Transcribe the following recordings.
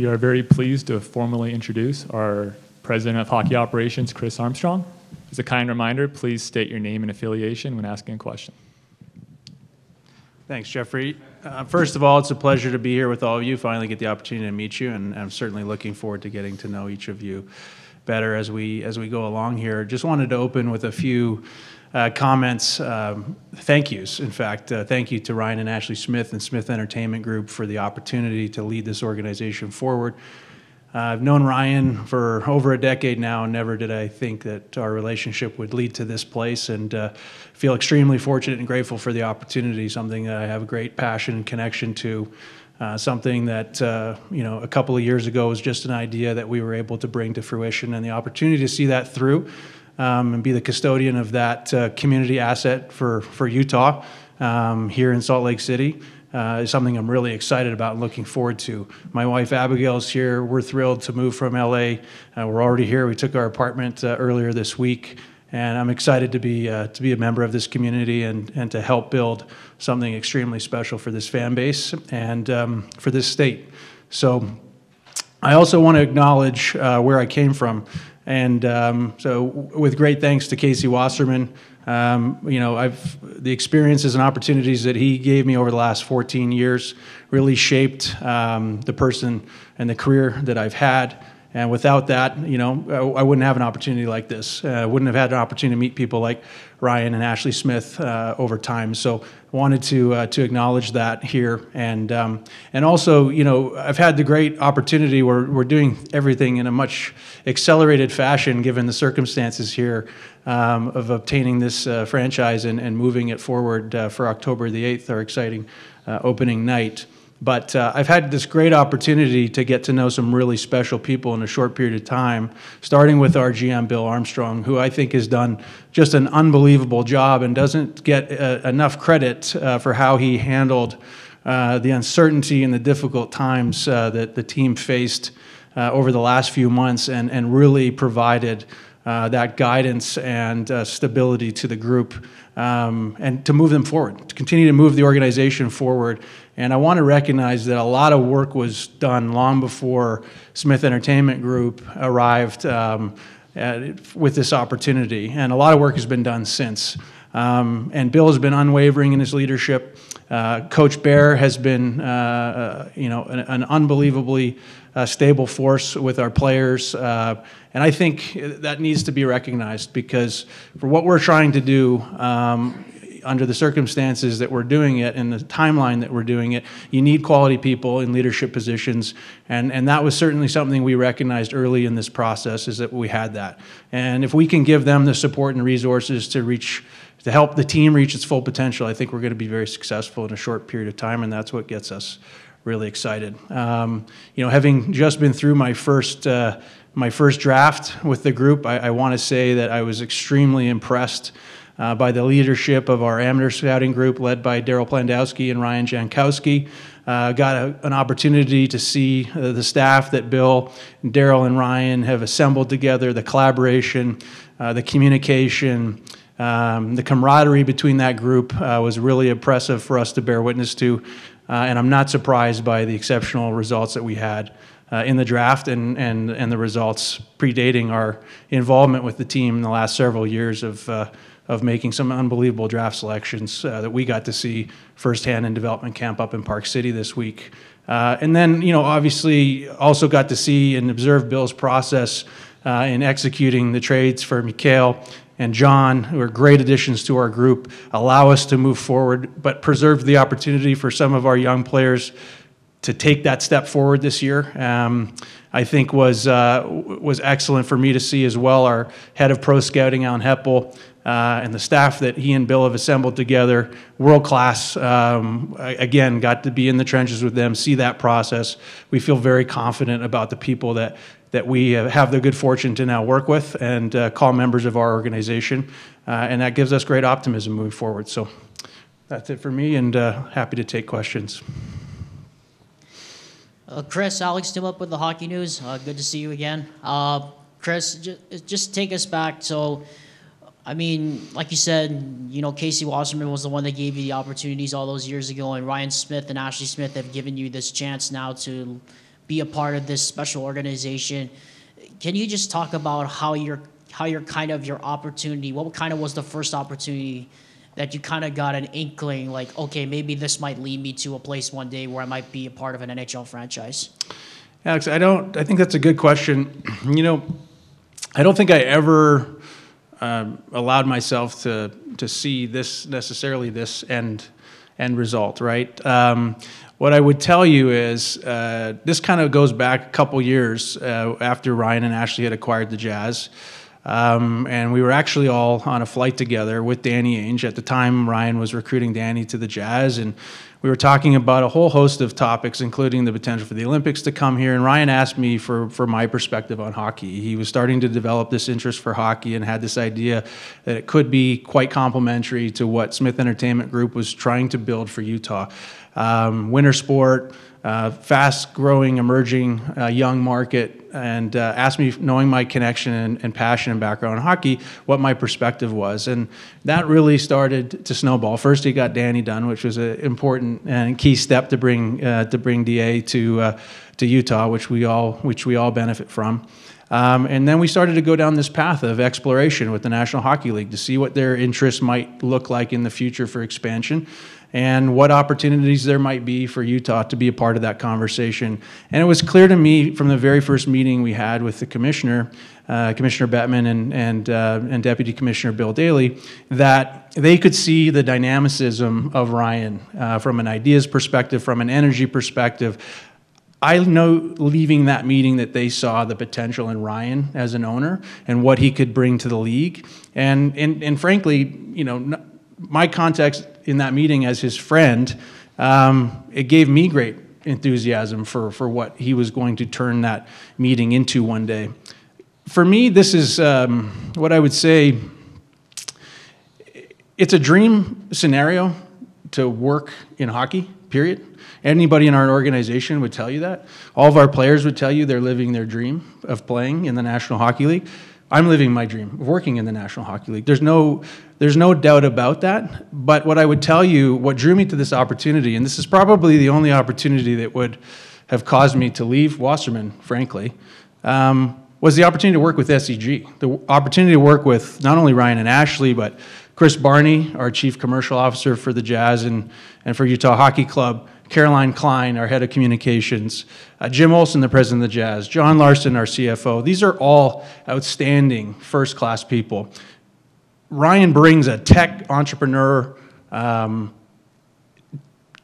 We are very pleased to formally introduce our President of Hockey Operations, Chris Armstrong. As a kind reminder, please state your name and affiliation when asking a question. Thanks, Jeffrey. Uh, first of all, it's a pleasure to be here with all of you. Finally, get the opportunity to meet you, and I'm certainly looking forward to getting to know each of you better as we as we go along here. Just wanted to open with a few uh, comments, um, thank yous. In fact, uh, thank you to Ryan and Ashley Smith and Smith Entertainment Group for the opportunity to lead this organization forward. Uh, I've known Ryan for over a decade now, and never did I think that our relationship would lead to this place. And uh, feel extremely fortunate and grateful for the opportunity. Something that I have a great passion and connection to. Uh, something that uh, you know a couple of years ago was just an idea that we were able to bring to fruition, and the opportunity to see that through um, and be the custodian of that uh, community asset for for Utah um, here in Salt Lake City uh, is something I'm really excited about and looking forward to. My wife Abigail's here. We're thrilled to move from LA. Uh, we're already here. We took our apartment uh, earlier this week, and I'm excited to be uh, to be a member of this community and and to help build something extremely special for this fan base and um, for this state. So. I also want to acknowledge uh, where I came from. And um, so, with great thanks to Casey Wasserman, um, you know, I've the experiences and opportunities that he gave me over the last 14 years really shaped um, the person and the career that I've had. And without that, you know, I, wouldn't have an opportunity like this. Uh, I wouldn't have had an opportunity to meet people like Ryan and Ashley Smith uh, over time. So I wanted to uh, to acknowledge that here, and um, and also, you know, I've had the great opportunity. We're we're doing everything in a much accelerated fashion, given the circumstances here, um, of obtaining this uh, franchise and, and moving it forward uh, for October the eighth, our exciting uh, opening night. But uh, I've had this great opportunity to get to know some really special people in a short period of time, starting with our GM, Bill Armstrong, who I think has done just an unbelievable job and doesn't get uh, enough credit uh, for how he handled uh, the uncertainty and the difficult times uh, that the team faced uh, over the last few months and, and really provided that guidance and stability to the group um, and to move them forward, to continue to move the organization forward. And I want to recognize that a lot of work was done long before Smith Entertainment Group arrived um, at, with this opportunity. And a lot of work has been done since. Um, and Bill has been unwavering in his leadership. Uh, Coach Bear has been, uh, uh, you know, an, an unbelievably uh, stable force with our players. Uh, and I think that needs to be recognized because for what we're trying to do, um, under the circumstances that we're doing it and the timeline that we're doing it, you need quality people in leadership positions. And, and that was certainly something we recognized early in this process is that we had that. And if we can give them the support and resources to reach to help the team reach its full potential, I think we're going to be very successful in a short period of time, and that's what gets us really excited. Um, you know, having just been through my first uh, my first draft with the group, I, I want to say that I was extremely impressed uh, by the leadership of our amateur scouting group led by Daryl Plandowski and Ryan Jankowski. Uh, got a, an opportunity to see uh, the staff that Bill, Daryl, and Ryan have assembled together, the collaboration, uh, the communication, um, the camaraderie between that group uh, was really impressive for us to bear witness to. Uh, and I'm not surprised by the exceptional results that we had uh, in the draft and, and, and the results predating our involvement with the team in the last several years of, uh, of making some unbelievable draft selections uh, that we got to see firsthand in development camp up in Park City this week. Uh, and then, you know, obviously also got to see and observe Bill's process uh, in executing the trades for Mikhail and John, who are great additions to our group, allow us to move forward, but preserve the opportunity for some of our young players to take that step forward this year. Um, I think was uh, was excellent for me to see as well. Our head of pro scouting, Alan Hepple, uh, and the staff that he and Bill have assembled together, world class. Um, again, got to be in the trenches with them, see that process. We feel very confident about the people that that we have the good fortune to now work with and uh, call members of our organization. Uh, and that gives us great optimism moving forward. So that's it for me, and uh, happy to take questions. Uh, Chris, Alex still up with the hockey news. Uh, good to see you again. Chris, just, just take us back. So, I mean, like you said, you know, Casey Wasserman was the one that gave you the opportunities all those years ago, and Ryan Smith and Ashley Smith have given you this chance now to be a part of this special organization. Can you just talk about how your how your kind of your opportunity? What kind of was the first opportunity that you kind of got an inkling, like, okay, maybe this might lead me to a place one day where I might be a part of an NHL franchise? Alex, I don't. I think that's a good question. You know, I don't think I ever um, allowed myself to to see this necessarily this end end result. Right. Um, what I would tell you is uh, this kind of goes back a couple years uh, after Ryan and Ashley had acquired the Jazz. Um, and we were actually all on a flight together with Danny Ainge. At the time, Ryan was recruiting Danny to the Jazz, and we were talking about a whole host of topics, including the potential for the Olympics to come here. And Ryan asked me for, for my perspective on hockey. He was starting to develop this interest for hockey and had this idea that it could be quite complementary to what Smith Entertainment Group was trying to build for Utah. Um, winter sport, uh, fast growing, emerging uh, young market and uh, asked me, knowing my connection and, and, passion and background in hockey, what my perspective was. And that really started to snowball. First, he got Danny done, which was an important and key step to bring, uh, to bring DA to, uh, to Utah, which we all, which we all benefit from. Um, and then we started to go down this path of exploration with the National Hockey League to see what their interests might look like in the future for expansion and what opportunities there might be for Utah to be a part of that conversation. And it was clear to me from the very first meeting we had with the commissioner, uh, Commissioner Bettman and, and, uh, and Deputy Commissioner Bill Daly, that they could see the dynamicism of Ryan uh, from an ideas perspective, from an energy perspective. I know leaving that meeting that they saw the potential in Ryan as an owner and what he could bring to the league. And, and, and frankly, you know, my context in that meeting as his friend, um, it gave me great enthusiasm for, for what he was going to turn that meeting into one day. For me, this is um, what I would say it's a dream scenario to work in hockey, period. Anybody in our organization would tell you that. All of our players would tell you they're living their dream of playing in the National Hockey League. I'm living my dream of working in the National Hockey League. There's no, there's no doubt about that. But what I would tell you, what drew me to this opportunity, and this is probably the only opportunity that would have caused me to leave Wasserman, frankly, um, was the opportunity to work with SEG. The opportunity to work with not only Ryan and Ashley, but Chris Barney, our chief commercial officer for the Jazz and, and for Utah Hockey Club, Caroline Klein, our head of communications, uh, Jim Olson, the president of the Jazz, John Larson, our CFO. These are all outstanding first class people. Ryan brings a tech entrepreneur, um,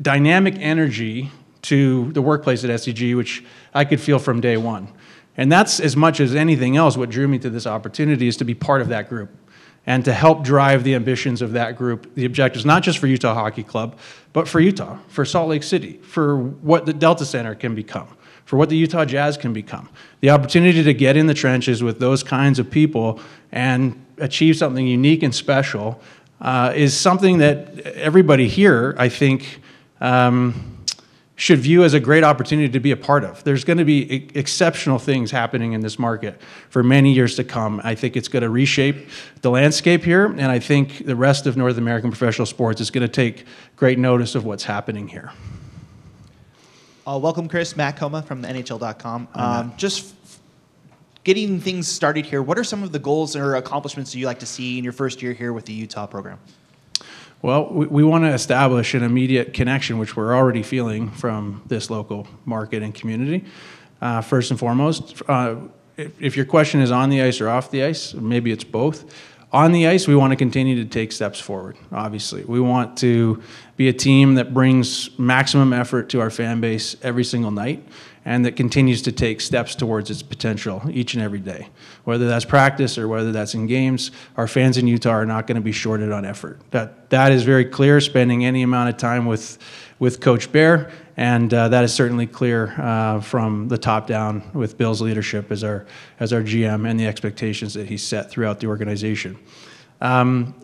dynamic energy to the workplace at SEG, which I could feel from day one. And that's as much as anything else what drew me to this opportunity is to be part of that group and to help drive the ambitions of that group, the objectives, not just for Utah Hockey Club, but for Utah, for Salt Lake City, for what the Delta Center can become, for what the Utah Jazz can become. The opportunity to get in the trenches with those kinds of people and achieve something unique and special uh, is something that everybody here, I think, um, should view as a great opportunity to be a part of. There's going to be exceptional things happening in this market for many years to come. I think it's going to reshape the landscape here, and I think the rest of North American professional sports is going to take great notice of what's happening here. Uh, welcome, Chris. Matt Coma from NHL.com. Um, just getting things started here, what are some of the goals or accomplishments you like to see in your first year here with the Utah program? Well, we, we want to establish an immediate connection, which we're already feeling from this local market and community. Uh, first and foremost, uh, if, if your question is on the ice or off the ice, maybe it's both. On the ice, we want to continue to take steps forward, obviously. We want to be a team that brings maximum effort to our fan base every single night and that continues to take steps towards its potential each and every day. Whether that's practice or whether that's in games, our fans in Utah are not going to be shorted on effort. That that is very clear. Spending any amount of time with with Coach Bear, and uh, that is certainly clear uh, from the top down with Bill's leadership as our as our GM and the expectations that he set throughout the organization. Um,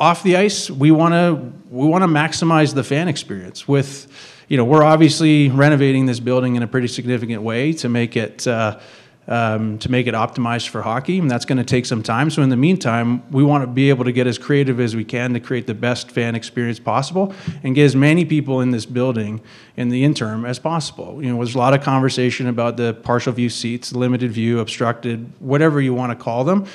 off the ice, we want to we want to maximize the fan experience with you know, we're obviously renovating this building in a pretty significant way to make it uh, um, to make it optimized for hockey, and that's going to take some time. So in the meantime, we want to be able to get as creative as we can to create the best fan experience possible and get as many people in this building in the interim as possible. You know, there's a lot of conversation about the partial view seats, limited view, obstructed, whatever you want to call them.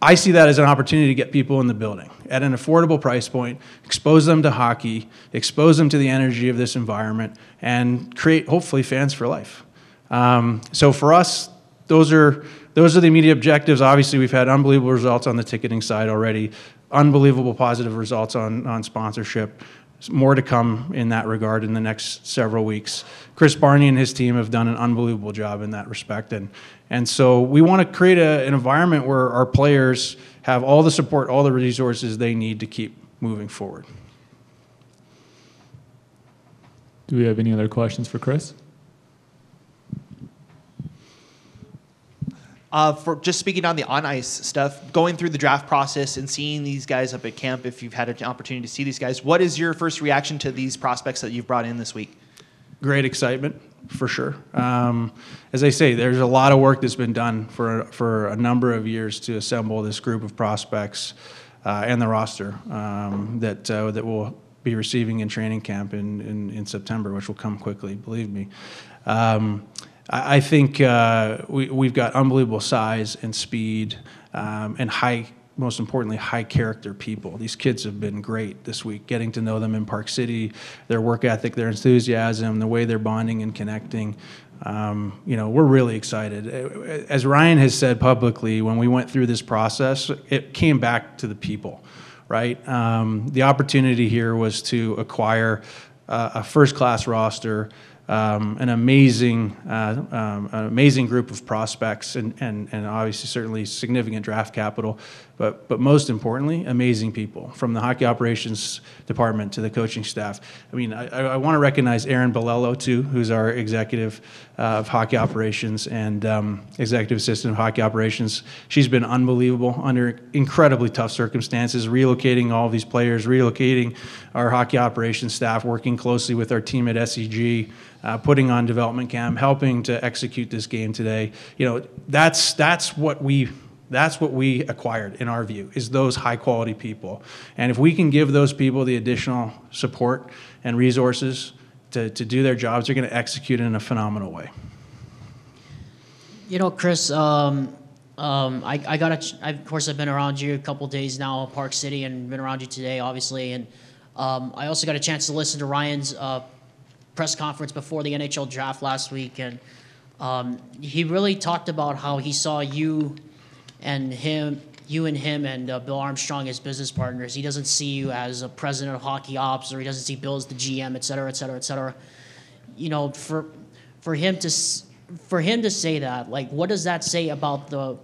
I see that as an opportunity to get people in the building at an affordable price point, expose them to hockey, expose them to the energy of this environment, and create hopefully fans for life. Um, so for us, those are those are the immediate objectives. Obviously, we've had unbelievable results on the ticketing side already, unbelievable positive results on on sponsorship. More to come in that regard in the next several weeks. Chris Barney and his team have done an unbelievable job in that respect, and and so we want to create a, an environment where our players have all the support, all the resources they need to keep moving forward. Do we have any other questions for Chris? Uh, for just speaking on the on ice stuff, going through the draft process and seeing these guys up at camp, if you've had an opportunity to see these guys, what is your first reaction to these prospects that you've brought in this week? Great excitement, for sure. Um, as I say, there's a lot of work that's been done for for a number of years to assemble this group of prospects uh, and the roster um, that uh, that will be receiving in training camp in, in, in September, which will come quickly, believe me. Um, I, I think uh, we, we've got unbelievable size and speed um, and high, most importantly, high character people. These kids have been great this week, getting to know them in Park City, their work ethic, their enthusiasm, the way they're bonding and connecting. Um, you know, we're really excited. As Ryan has said publicly, when we went through this process, it came back to the people, right? Um, the opportunity here was to acquire uh, a first class roster um, an amazing, uh, um, an amazing group of prospects, and, and, and obviously certainly significant draft capital, but, but most importantly, amazing people from the hockey operations department to the coaching staff. I mean, I, I want to recognize Erin Bolello too, who's our executive uh, of hockey operations and um, executive assistant of hockey operations. She's been unbelievable under incredibly tough circumstances, relocating all these players, relocating our hockey operations staff, working closely with our team at SEG uh, putting on development camp, helping to execute this game today. You know, that's that's what we that's what we acquired in our view is those high quality people. And if we can give those people the additional support and resources to, to do their jobs, they're going to execute in a phenomenal way. You know, Chris, um, um, I, I got a, I, of course, I've been around you a couple days now, Park City, and been around you today, obviously. And um, I also got a chance to listen to Ryan's uh, press conference before the NHL draft last week, and um, he really talked about how he saw you and him, you and him and uh, Bill Armstrong as business partners. He doesn't see you as a president of hockey ops, or he doesn't see Bill as the GM, et cetera, et cetera, et cetera. You know, for for him to for him to say that, like, what does that say about the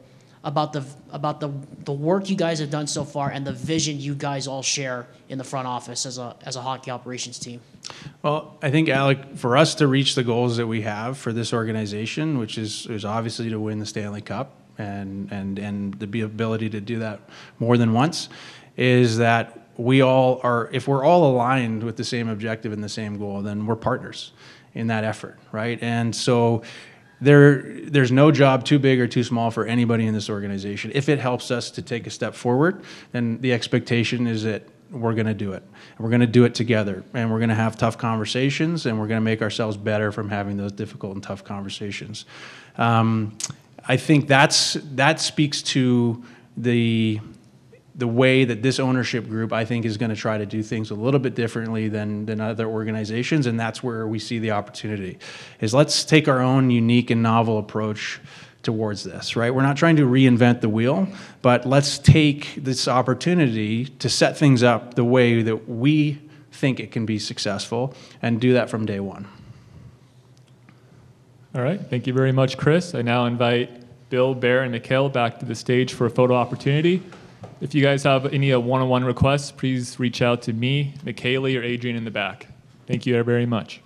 about the about the the work you guys have done so far and the vision you guys all share in the front office as a as a hockey operations team? Well, I think Alec, for us to reach the goals that we have for this organization, which is is obviously to win the Stanley Cup and and and the ability to do that more than once, is that we all are. If we're all aligned with the same objective and the same goal, then we're partners in that effort, right? And so there, there's no job too big or too small for anybody in this organization. If it helps us to take a step forward, then the expectation is that we're going to do it. And we're going to do it together. And we're going to have tough conversations, and we're going to make ourselves better from having those difficult and tough conversations. Um, I think that's that speaks to the the way that this ownership group, I think, is going to try to do things a little bit differently than, than other organizations, and that's where we see the opportunity. Is let's take our own unique and novel approach towards this, right? We're not trying to reinvent the wheel, but let's take this opportunity to set things up the way that we think it can be successful and do that from day one. All right. Thank you very much, Chris. I now invite Bill, Bear, and Mikhail back to the stage for a photo opportunity. If you guys have any uh, one-on-one requests, please reach out to me, McKaylee, or Adrian in the back. Thank you very much.